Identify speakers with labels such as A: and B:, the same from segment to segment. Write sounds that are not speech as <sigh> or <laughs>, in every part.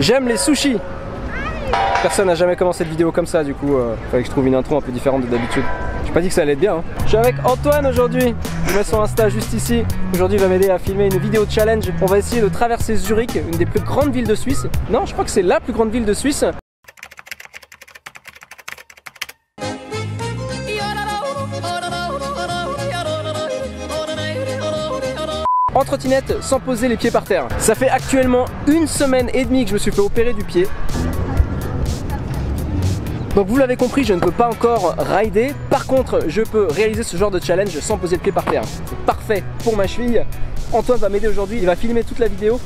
A: J'aime les sushis. Personne n'a jamais commencé cette vidéo comme ça, du coup, euh, fallait que je trouve une intro un peu différente de d'habitude. J'ai pas dit que ça allait être bien. hein. Je suis avec Antoine aujourd'hui. Je mets son Insta juste ici. Aujourd'hui, il va m'aider à filmer une vidéo challenge. On va essayer de traverser Zurich, une des plus grandes villes de Suisse. Non, je crois que c'est la plus grande ville de Suisse. En trottinette sans poser les pieds par terre. Ça fait actuellement une semaine et demie que je me suis fait opérer du pied. Donc vous l'avez compris, je ne peux pas encore rider. Par contre, je peux réaliser ce genre de challenge sans poser le pied par terre. C'est parfait pour ma cheville. Antoine va m'aider aujourd'hui, il va filmer toute la vidéo.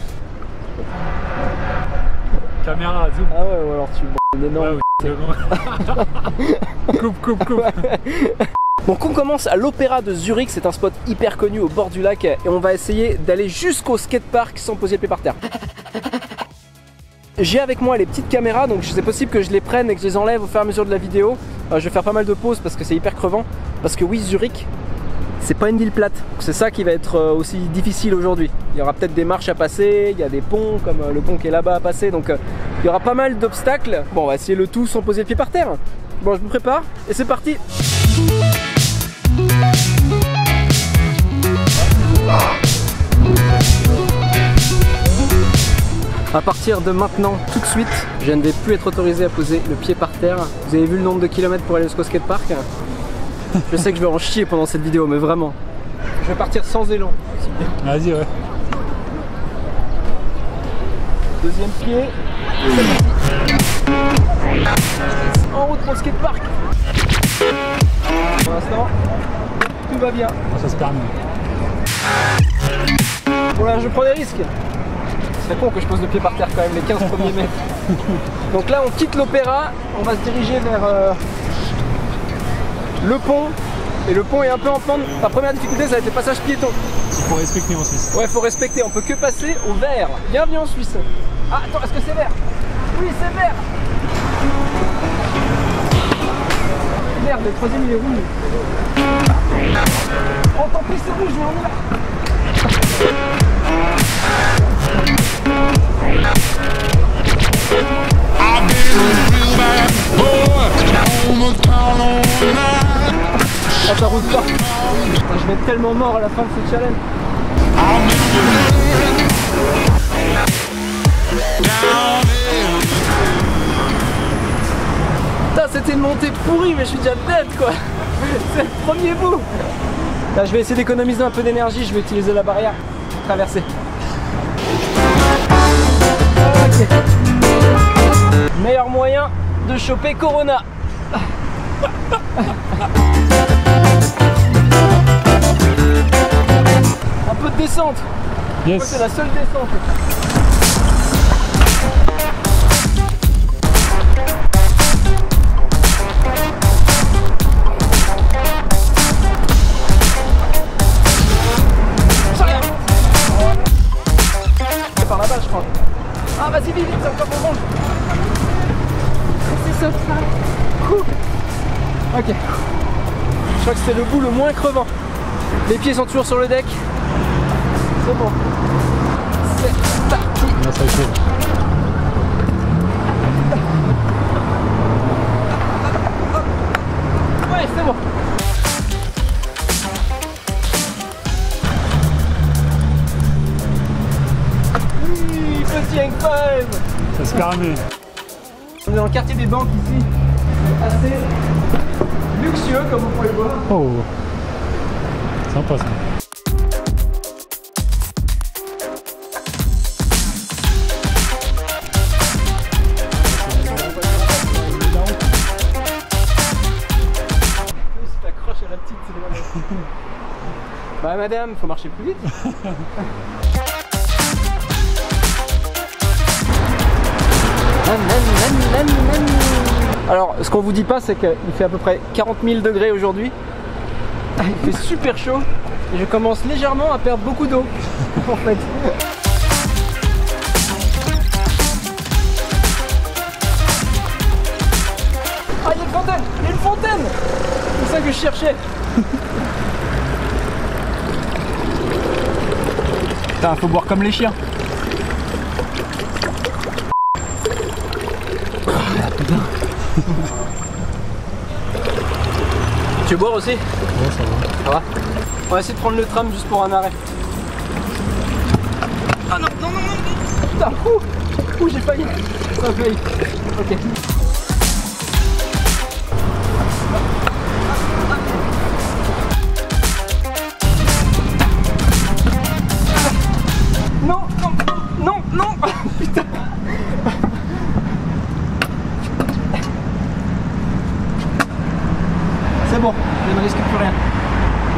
B: Caméra, zoom.
A: Ah ouais, ou alors tu b***** énorme.
B: Ouais, <laughs> oui, coupe, coupe, coupe. <laughs>
A: Donc on commence à l'Opéra de Zurich, c'est un spot hyper connu au bord du lac et on va essayer d'aller jusqu'au skatepark sans poser le pied par terre. J'ai avec moi les petites caméras, donc c'est possible que je les prenne et que je les enlève au fur et à mesure de la vidéo. Euh, je vais faire pas mal de pauses parce que c'est hyper crevant. Parce que oui, Zurich, c'est pas une ville plate. C'est ça qui va être euh, aussi difficile aujourd'hui. Il y aura peut-être des marches à passer, il y a des ponts comme euh, le pont qui est là-bas à passer. Donc il y aura pas mal d'obstacles. Bon, on va essayer le tout sans poser le pied par terre. Bon, je me prépare et c'est parti. À partir de maintenant, tout de suite, je ne vais plus être autorisé à poser le pied par terre. Vous avez vu le nombre de kilomètres pour aller jusqu'au skatepark Je sais que je vais en chier pendant cette vidéo, mais vraiment. Je vais partir sans élan.
B: Vas-y, ouais.
A: Deuxième pied. En route pour le skatepark. Pour l'instant, tout va bien.
B: Ça se termine.
A: Bon là, je prends des risques. C'est con que je pose le pied par terre quand même les 15 premiers <laughs> mètres. Donc là, on quitte l'opéra, on va se diriger vers euh, le pont. Et le pont est un peu en pente. La première difficulté, ça va être le passage piéton.
B: Il faut respecter en Suisse.
A: Ouais, faut respecter, on peut que passer au vert. Bienvenue en Suisse. Ah, attends, est-ce que c'est vert? Oui, c'est vert. Merde, le troisième il est rouge. Oh, tant pis, c'est rouge, y va.
C: I've been.
A: Ah, ça roule pas. Je vais être tellement mort à la fin de ce challenge. Putain, c'était une montée pourrie, mais je suis déjà dead quoi. <laughs> C'est le premier bout. Là, je vais essayer d'économiser un peu d'énergie. Je vais utiliser la barrière pour traverser. Meilleur moyen de choper Corona. <laughs> Un peu de descente.
B: Yes.
A: C'est la seule descente. Ah, vas-y, vite, vite, encore pour rouge. C'est ça, Ok. Je crois que c'était le bout le moins crevant. Les pieds sont toujours sur le deck. C'est bon. C'est parti.
B: Là, ça a été.
A: Ouais, c'est bon.
B: Ça se permet.
A: On est dans le quartier des banques ici. Assez luxueux comme vous pouvez le voir.
B: Oh. Sympa ça.
A: Bah <laughs> madame, faut marcher plus vite. <laughs> Alors, ce qu'on vous dit pas, c'est qu'il fait à peu près 40 000 degrés aujourd'hui. Il fait super chaud. Et je commence légèrement à perdre beaucoup d'eau. <laughs> En fait. Ah, il y a une fontaine Il y a une fontaine C'est ça que je cherchais Putain, faut boire comme les chiens. <laughs> Tu veux boire aussi
B: Bon, ça va.
A: Ça va On va essayer de prendre le tram juste pour un arrêt. Ah non, non, non, non, non Putain, ouh, ouh j'ai failli Ça a failli. Ok.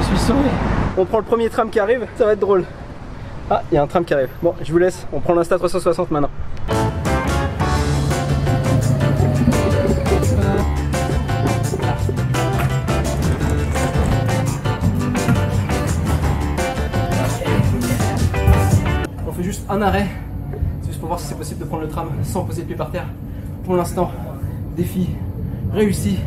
A: Suis sauvé. On prend le premier tram qui arrive, ça va être drôle. Ah, il y a un tram qui arrive. Bon, je vous laisse, on prend l'Insta 360 maintenant. On fait juste un arrêt, c'est juste pour voir si c'est possible de prendre le tram sans poser le pied par terre. Pour l'instant, défi réussi.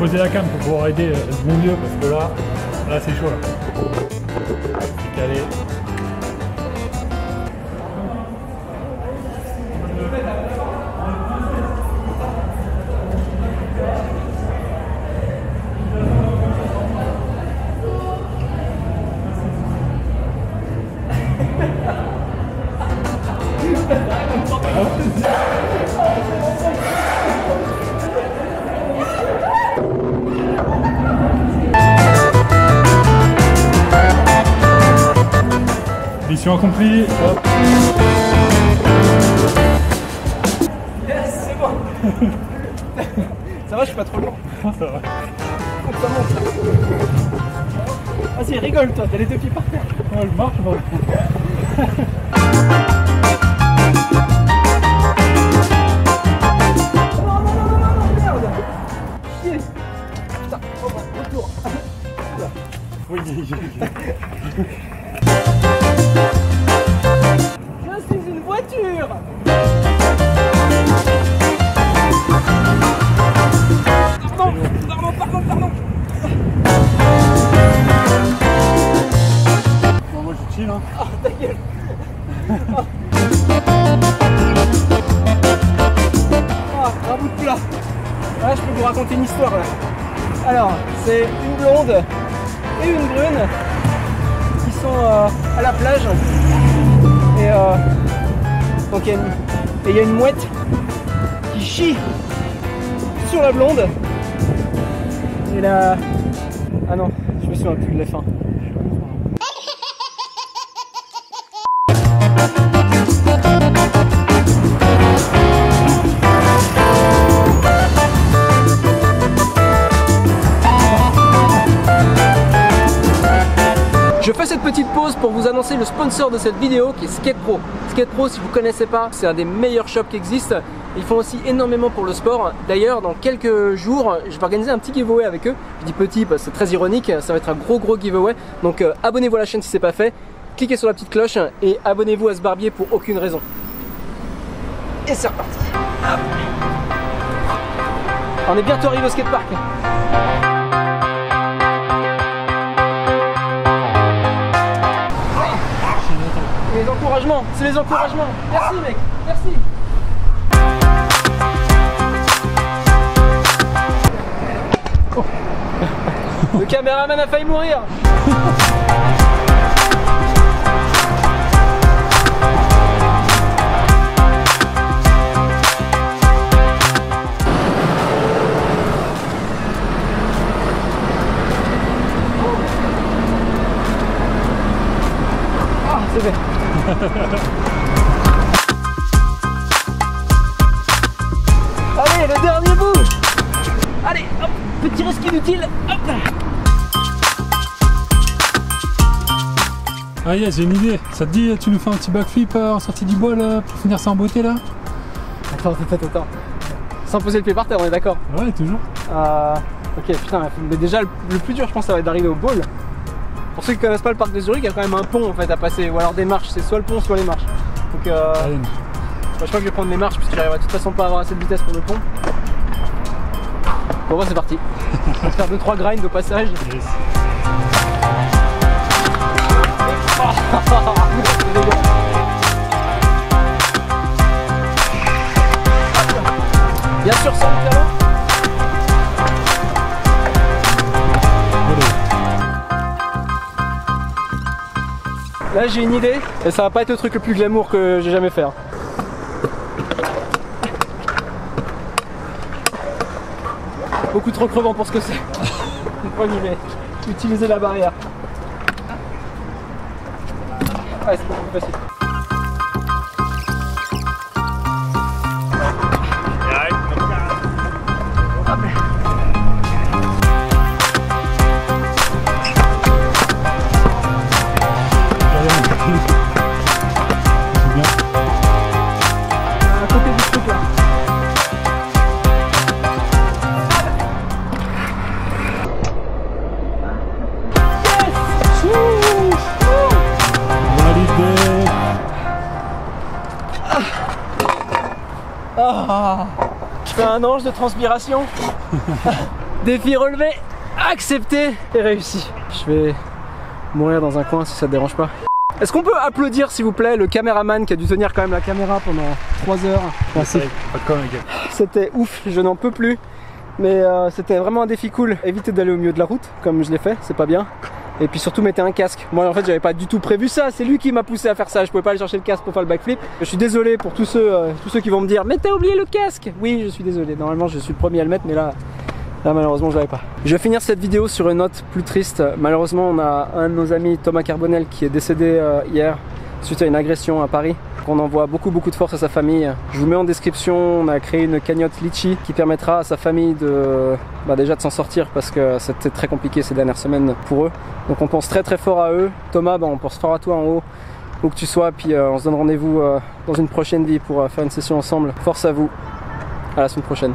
B: Poser la cam pour pouvoir aider euh, de mon mieux parce que là, là c'est chaud là. <laughs> Mission accomplie.
A: Yes, c'est bon <laughs> Ça va, je suis pas trop lourd. <laughs>
B: Ça va.
A: Vas-y, rigole toi, t'as les deux pieds par terre.
B: Ouais, je marche. bon. <laughs>
A: voiture Pardon, pardon, pardon, pardon
B: Bon, moi je chill hein.
A: Ah, ta gueule Ah, un bout de plat Là, je peux vous raconter une histoire, là. Alors, c'est une blonde et une brune qui sont euh, à la plage. Et euh, donc, il y une- et il y a une mouette qui chie sur la blonde. Et là... Ah non, je me souviens plus de la fin. Je fais cette petite pause pour vous annoncer le sponsor de cette vidéo qui est Skate Pro. Skate Pro, si vous ne connaissez pas, c'est un des meilleurs shops qui existent. Ils font aussi énormément pour le sport. D'ailleurs, dans quelques jours, je vais organiser un petit giveaway avec eux. Je dis petit parce que c'est très ironique, ça va être un gros gros giveaway. Donc euh, abonnez-vous à la chaîne si c'est pas fait. Cliquez sur la petite cloche et abonnez-vous à ce barbier pour aucune raison. Et c'est reparti. On est bientôt arrivé au skatepark. Encouragements, c'est les encouragements. Merci mec, merci. Oh. <laughs> Le caméraman a failli mourir. Ah, c'est fait. <laughs> Allez, le dernier bout Allez, hop, petit risque inutile, hop là
B: Ah yes, j'ai une idée. Ça te dit, tu nous fais un petit backflip euh, en sortie du bois là, pour finir ça en beauté là?
A: Attends, attends, attends. Sans poser le pied par terre, on est d'accord?
B: Ouais, toujours.
A: Euh, ok, putain, mais déjà le, plus dur, je pense, ça va être d'arriver au ball. Pour ceux qui connaissent pas le parc de Zurich, il y a quand même un pont en fait à passer, ou alors des marches, c'est soit le pont, soit les marches. Donc euh,
B: Allez,
A: bah, je crois que je vais prendre les marches puisque j'arriverai de toute façon pas à avoir assez de vitesse pour le pont. Bon bah c'est parti. On va faire 2-3 grinds au passage.
B: yes. <laughs>
A: Bien sûr sans le talon. Là j'ai une idée et ça va pas être le truc le plus glamour que j'ai jamais fait. hein. Beaucoup trop crevant pour ce que c'est. <laughs> Que je vais utiliser la barrière. Ah c'est plus facile.
B: Validé.
A: Ah, je fais un ange de transpiration. <laughs> Défi relevé, accepté et réussi. Je vais mourir dans un coin si ça te dérange pas. Est-ce qu'on peut applaudir s'il vous plaît le caméraman qui a dû tenir quand même la caméra pendant 3 heures? Merci. C'était ouf, je n'en peux plus. Mais euh, c'était vraiment un défi cool. Évitez d'aller au milieu de la route, comme je l'ai fait, c'est pas bien. Et puis surtout mettez un casque. Moi en fait j'avais pas du tout prévu ça, c'est lui qui m'a poussé à faire ça. Je pouvais pas aller chercher le casque pour faire le backflip. Je suis désolé pour tous ceux, euh, tous ceux qui vont me dire Mais t'as oublié le casque Oui je suis désolé, normalement je suis le premier à le mettre mais là, là malheureusement je l'avais pas. Je vais finir cette vidéo sur une note plus triste. Malheureusement on a un de nos amis Thomas Carbonel qui est décédé euh, hier suite à une agression à Paris. On envoie beaucoup beaucoup de force à sa famille. Je vous mets en description, on a créé une cagnotte Litchi qui permettra à sa famille de bah, déjà de s'en sortir parce que c'était très compliqué ces dernières semaines pour eux. Donc on pense très très fort à eux. Thomas, bah, on pense fort à toi en haut, où que tu sois. Puis euh, on se donne rendez-vous euh, dans une prochaine vie pour euh, faire une session ensemble. Force à vous. À la semaine prochaine.